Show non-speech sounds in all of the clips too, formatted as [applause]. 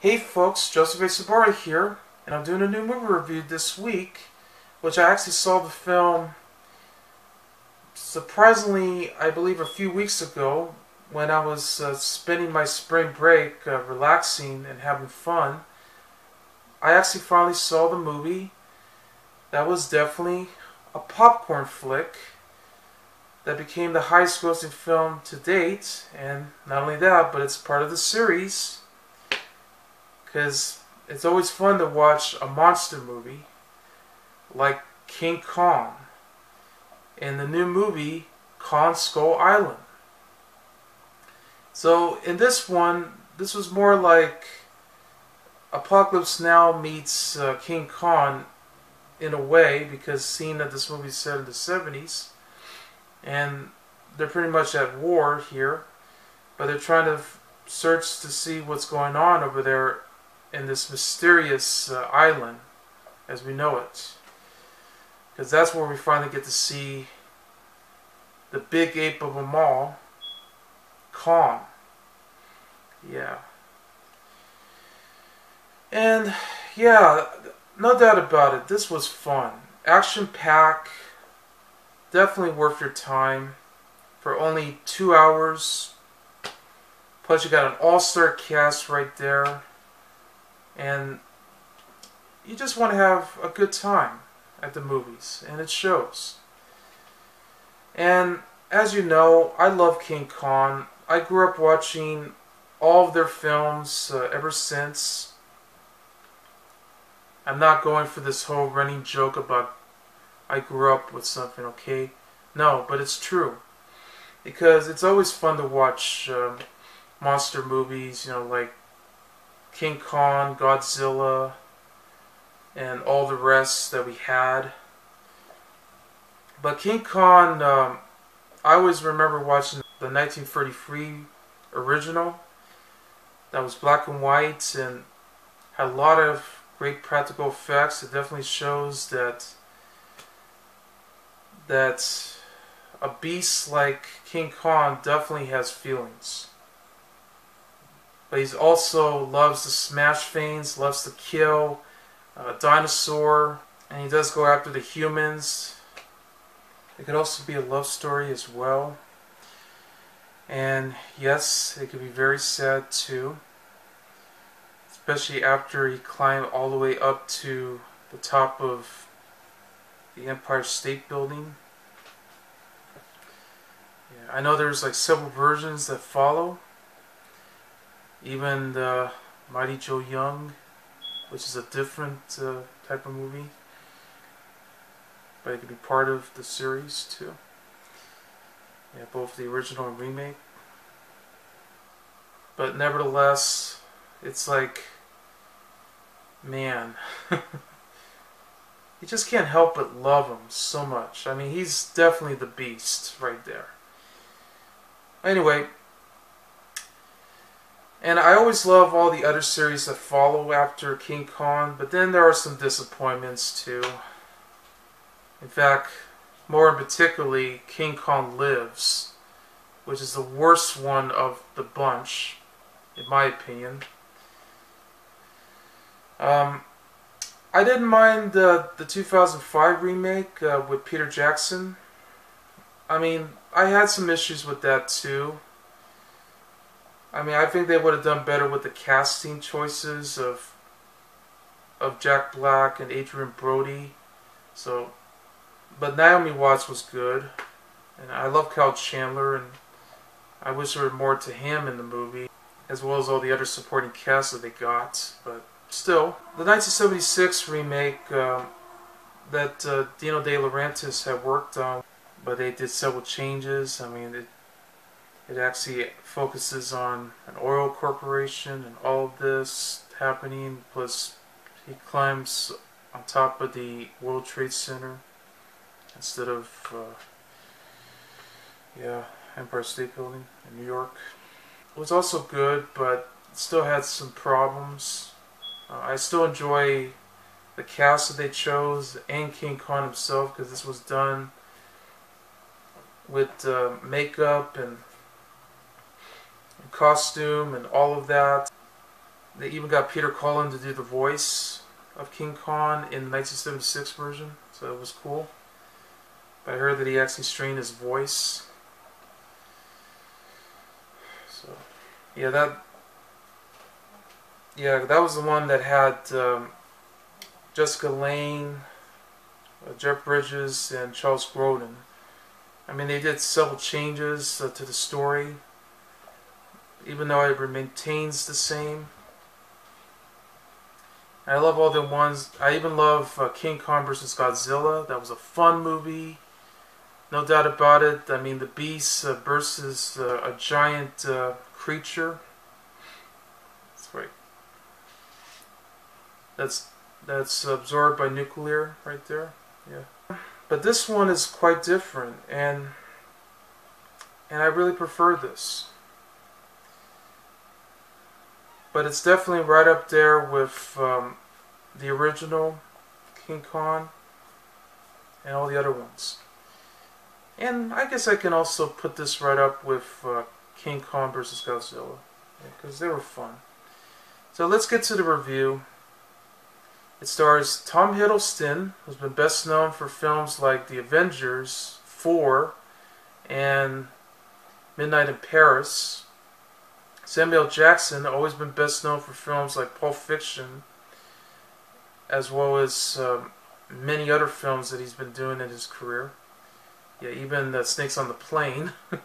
Hey folks, Joseph A. Sobora here, and I'm doing a new movie review this week, which I actually saw the film surprisingly, I believe a few weeks ago when I was uh, spending my spring break uh, relaxing and having fun. I actually finally saw the movie. That was definitely a popcorn flick that became the highest grossing film to date, and not only that, but it's part of the series because it's always fun to watch a monster movie like King Kong in the new movie Kong Skull Island. So in this one, this was more like Apocalypse Now meets uh, King Kong in a way because seeing that this movie set in the 70s and they're pretty much at war here, but they're trying to search to see what's going on over there in this mysterious uh, island as we know it. Because that's where we finally get to see the big ape of them all, Kong. Yeah. And yeah, no doubt about it, this was fun. Action pack, definitely worth your time for only two hours. Plus, you got an all star cast right there and you just want to have a good time at the movies, and it shows. And as you know, I love King Kong. I grew up watching all of their films uh, ever since. I'm not going for this whole running joke about I grew up with something, okay? No, but it's true. Because it's always fun to watch uh, monster movies, you know, like King Kong, Godzilla, and all the rest that we had. But King Kong, um, I always remember watching the 1933 original that was black and white and had a lot of great practical effects. It definitely shows that that a beast like King Kong definitely has feelings. But he also loves to smash things, loves to kill a dinosaur, and he does go after the humans. It could also be a love story as well. And yes, it could be very sad too. Especially after he climbed all the way up to the top of the Empire State Building. Yeah, I know there's like several versions that follow even the Mighty Joe Young, which is a different uh, type of movie, but it could be part of the series too. Yeah, both the original and remake. But nevertheless, it's like, man, [laughs] you just can't help but love him so much. I mean, he's definitely the beast right there. Anyway, and I always love all the other series that follow after King Kong, but then there are some disappointments too. In fact, more in particularly, King Kong Lives, which is the worst one of the bunch, in my opinion. Um, I didn't mind uh, the 2005 remake uh, with Peter Jackson. I mean, I had some issues with that too. I mean, I think they would have done better with the casting choices of of Jack Black and Adrien Brody. So, but Naomi Watts was good, and I love Kyle Chandler, and I wish there were more to him in the movie, as well as all the other supporting cast that they got. But still, the 1976 remake uh, that uh, Dino De Laurentiis had worked on, but they did several changes. I mean, it it actually focuses on an oil corporation and all of this happening. Plus, he climbs on top of the World Trade Center instead of, uh, yeah, Empire State Building in New York. It was also good, but still had some problems. Uh, I still enjoy the cast that they chose and King Kong himself because this was done with uh, makeup and costume and all of that. they even got Peter Cullen to do the voice of King Kong in the 1976 version, so it was cool. But I heard that he actually strained his voice. So, yeah, that yeah, that was the one that had um, Jessica Lange, uh, Jeff Bridges, and Charles Grodin. I mean, they did several changes uh, to the story, even though it maintains the same. I love all the ones. I even love uh, King Kong versus Godzilla. That was a fun movie, no doubt about it. I mean, the beast uh, versus uh, a giant uh, creature. That's right. That's that's absorbed by nuclear right there. Yeah. But this one is quite different, and and I really prefer this. But it's definitely right up there with um, the original King Kong and all the other ones. And I guess I can also put this right up with uh, King Kong versus Godzilla because yeah, they were fun. So let's get to the review. It stars Tom Hiddleston, who's been best known for films like The Avengers Thor and Midnight in Paris. Samuel Jackson, always been best known for films like Pulp Fiction, as well as um, many other films that he's been doing in his career. Yeah, even Snakes on the Plane. [laughs]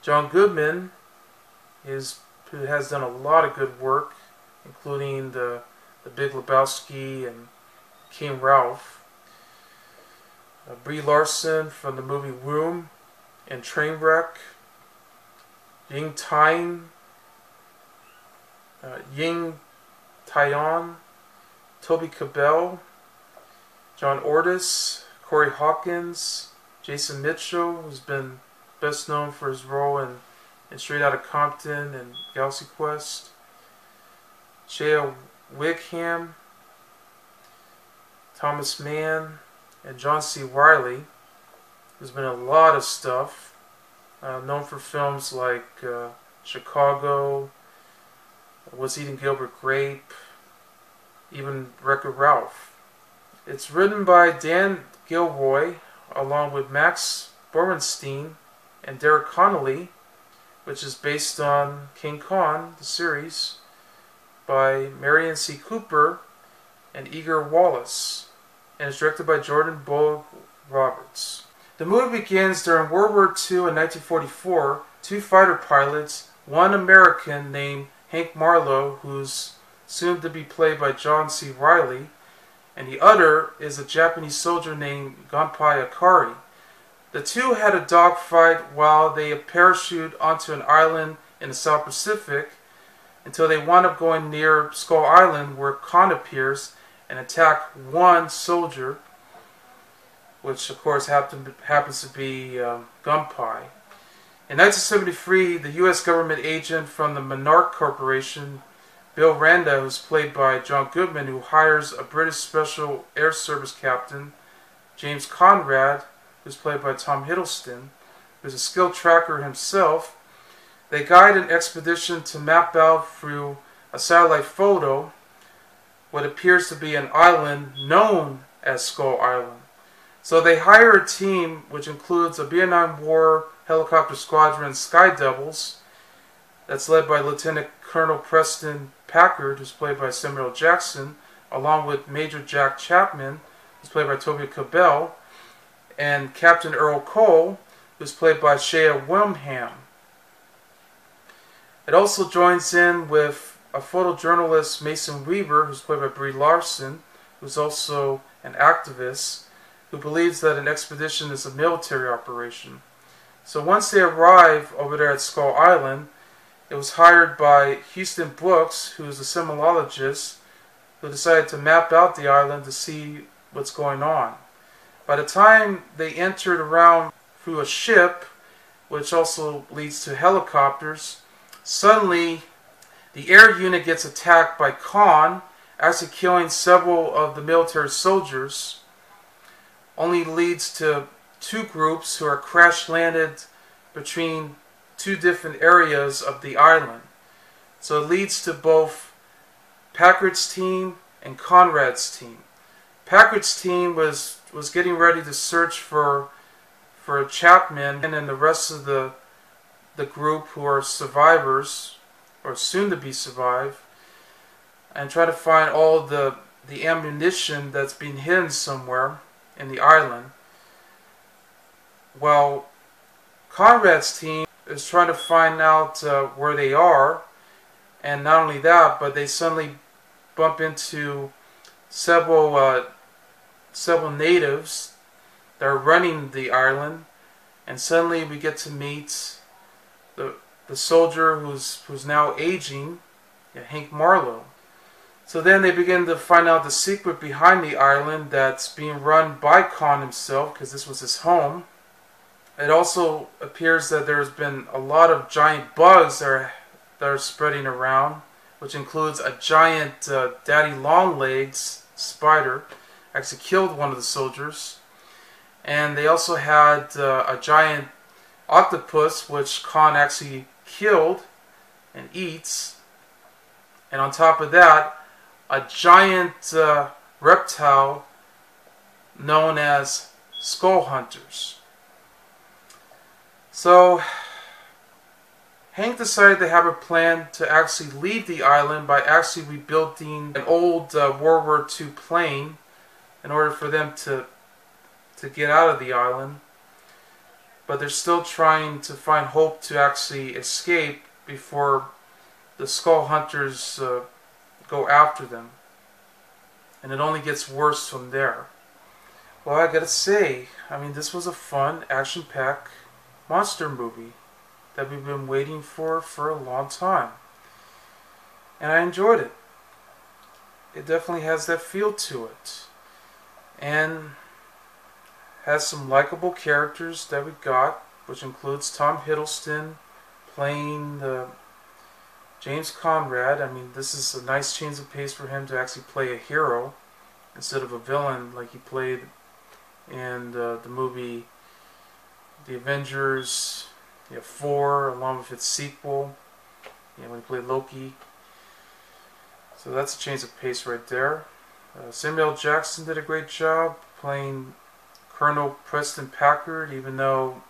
John Goodman is who has done a lot of good work, including the the Big Lebowski and King Ralph. Uh, Brie Larson from the movie Room and Trainwreck. Ying Tyne. Uh, Ying Tyon. Toby Kebbell. John Ortiz. Corey Hawkins. Jason Mitchell, who's been best known for his role in, in Straight Outta Compton and Galaxy Quest. Shea Whigham, Thomas Mann, and John C. Reilly. There's been a lot of stuff, uh, known for films like uh, Chicago, What's Eating Gilbert Grape, even Wreck-It Ralph. It's written by Dan Gilroy, along with Max Borenstein and Derek Connolly, which is based on King Kong, the series by Merian C. Cooper and Edgar Wallace, and is directed by Jordan Bogue Roberts. The movie begins during World War II in 1944. Two fighter pilots, one American named Hank Marlowe, who's soon to be played by John C. Reilly, and the other is a Japanese soldier named Gunpei Ikari. The two had a dogfight while they parachuted onto an island in the South Pacific until they wound up going near Skull Island where Kong appears and attack one soldier, which of course happen, happens to be um. In 1973, the U.S. government agent from the Monarch Corporation, Bill Randa, who's played by John Goodman, who hires a British Special Air Service captain, James Conrad, who's played by Tom Hiddleston, who's a skilled tracker himself, they guide an expedition to map out through a satellite photo what appears to be an island known as Skull Island. So they hire a team which includes a Vietnam War helicopter squadron Sky Devils that's led by Lieutenant Colonel Preston Packard, who's played by Samuel Jackson, along with Major Jack Chapman, who's played by Toby Kebbell, and Captain Earl Cole, who's played by Shea Whigham. It also joins in with a photojournalist, Mason Weaver, who's played by Brie Larson, who's also an activist, who believes that an expedition is a military operation. So once they arrive over there at Skull Island, it was hired by Houston Brooks, who is a seismologist, who decided to map out the island to see what's going on. By the time they entered around through a ship, which also leads to helicopters, Suddenly, the air unit gets attacked by Kong, actually killing several of the military soldiers. Only leads to two groups who are crash landed between two different areas of the island. So it leads to both Packard's team and Conrad's team. Packard's team was was getting ready to search for for Chapman and the rest of the the group who are survivors or soon to be survive and try to find all the the ammunition that's been hidden somewhere in the island. Well, Conrad's team is trying to find out uh, where they are, and not only that, but they suddenly bump into several uh, several natives that are running the island, and suddenly we get to meet the the soldier who's who's now aging, yeah, Hank Marlowe. So then they begin to find out the secret behind the island that's being run by Kong himself, because this was his home. It also appears that there's been a lot of giant bugs that are, that are spreading around, which includes a giant uh, daddy longlegs spider, actually killed one of the soldiers. And they also had uh, a giant octopus, which Kong actually killed and eats. And on top of that, a giant uh, reptile known as skull hunters. So, Hank decided to have a plan to actually leave the island by actually rebuilding an old uh, World War II plane in order for them to to get out of the island. But they're still trying to find hope to actually escape before the Skull Hunters uh, go after them. And it only gets worse from there. Well, I gotta say, I mean, this was a fun, action packed monster movie that we've been waiting for for a long time. And I enjoyed it. It definitely has that feel to it. And has some likable characters that we got, which includes Tom Hiddleston playing the James Conrad, I mean, this is a nice change of pace for him to actually play a hero instead of a villain like he played in the, the movie The Avengers you know, Thor, along with its sequel, when he played Loki. So that's a change of pace right there. Uh, Samuel Jackson did a great job playing Colonel Preston Packard, even though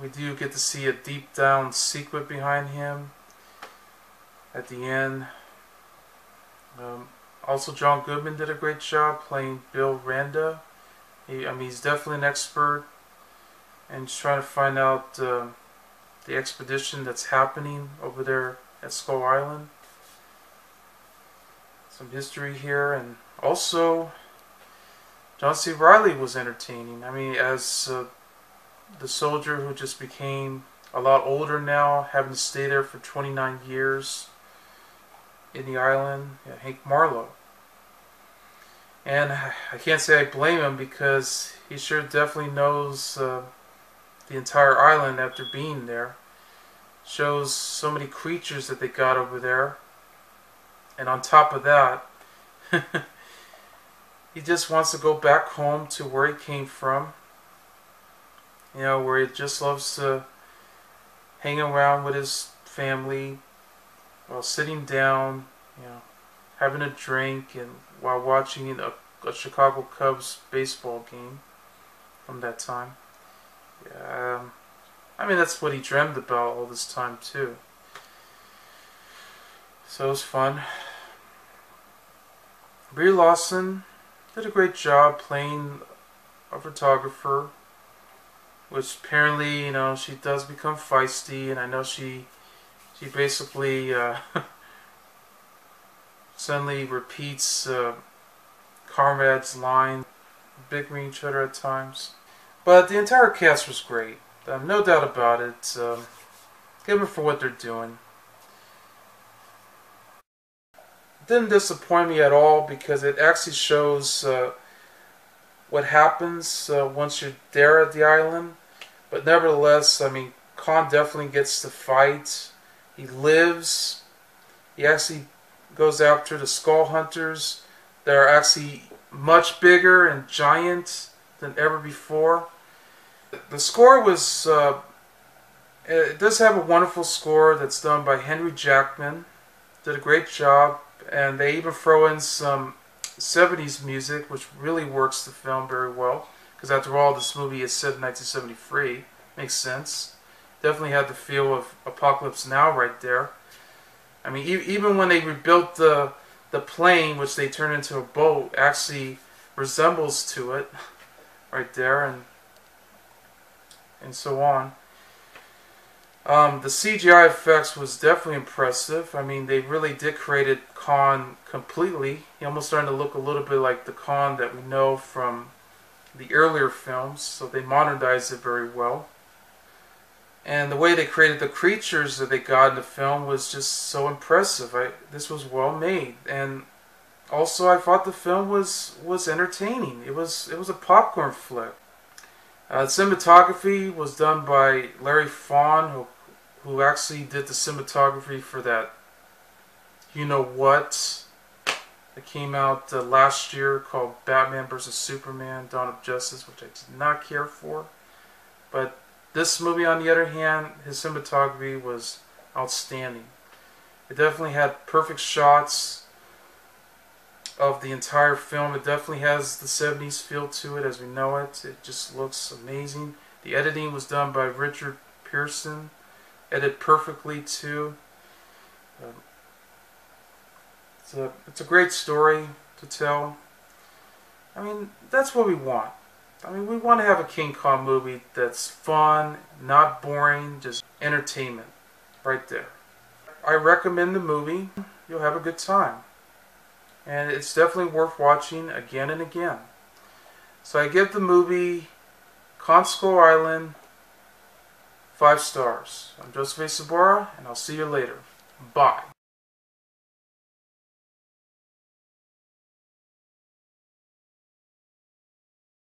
we do get to see a deep down secret behind him at the end. Um, also, John Goodman did a great job playing Bill Randa. He, I mean, he's definitely an expert and trying to find out uh, the expedition that's happening over there at Skull Island. Some history here, and also John C. Reilly was entertaining. I mean, as uh, the soldier who just became a lot older now, having to stay there for 29 years in the island, yeah, Hank Marlowe. And I can't say I blame him because he sure definitely knows uh, the entire island after being there. Shows so many creatures that they got over there. And on top of that, [laughs] he just wants to go back home to where he came from. You know, where he just loves to hang around with his family, while sitting down, you know, having a drink, and while watching a, a Chicago Cubs baseball game from that time. Um, I mean that's what he dreamed about all this time too. So it was fun. Brie Larson did a great job playing a photographer, which apparently you know she does become feisty, and I know she she basically uh, [laughs] suddenly repeats uh, Conrad's line, bickering each other at times. But the entire cast was great. Um, no doubt about it. Um, give them for what they're doing. didn't disappoint me at all because it actually shows uh, what happens uh, once you're there at the island. But nevertheless, I mean, Kong definitely gets to fight. He lives. He actually goes after the skull hunters that are actually much bigger and giant than ever before. The score was, uh, it does have a wonderful score that's done by Henry Jackman. Did a great job and they even throw in some 70s music, which really works the film very well. Because after all, this movie is set in 1973. Makes sense. Definitely had the feel of Apocalypse Now right there. I mean, e even when they rebuilt the the plane, which they turned into a boat, actually resembles to it, [laughs] right there, and and so on. Um, the CGI effects was definitely impressive. I mean, they really did create Kong completely. He almost started to look a little bit like the Kong that we know from the earlier films, so they modernized it very well. And the way they created the creatures that they got in the film was just so impressive. I, this was well made, and also I thought the film was was entertaining. It was it was a popcorn flick. Uh, cinematography was done by Larry Fong, who, who actually did the cinematography for that You Know What that came out uh, last year called Batman vs. Superman Dawn of Justice, which I did not care for. But this movie, on the other hand, his cinematography was outstanding. It definitely had perfect shots of the entire film. It definitely has the 70s feel to it as we know it. It just looks amazing. The editing was done by Richard Pearson. Edited perfectly too. Um, it's, a, it's a great story to tell. I mean, that's what we want. I mean, we want to have a King Kong movie that's fun, not boring, just entertainment. Right there. I recommend the movie. You'll have a good time and it's definitely worth watching again and again. So I give the movie Skull Island five stars. I'm Joseph A. Sobora, and I'll see you later. Bye.